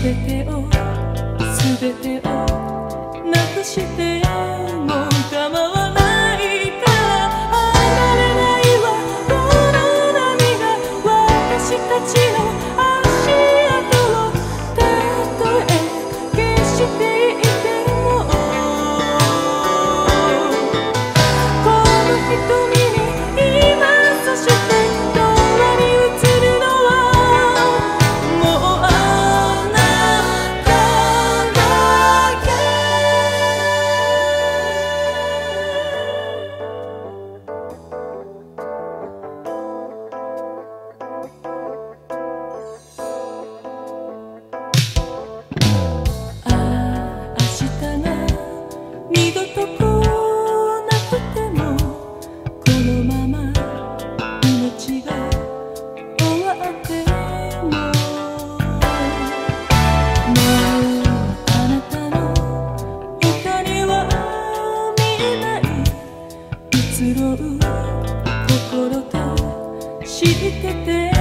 全てを全てをなくしても構わない。移ろう心と知ってて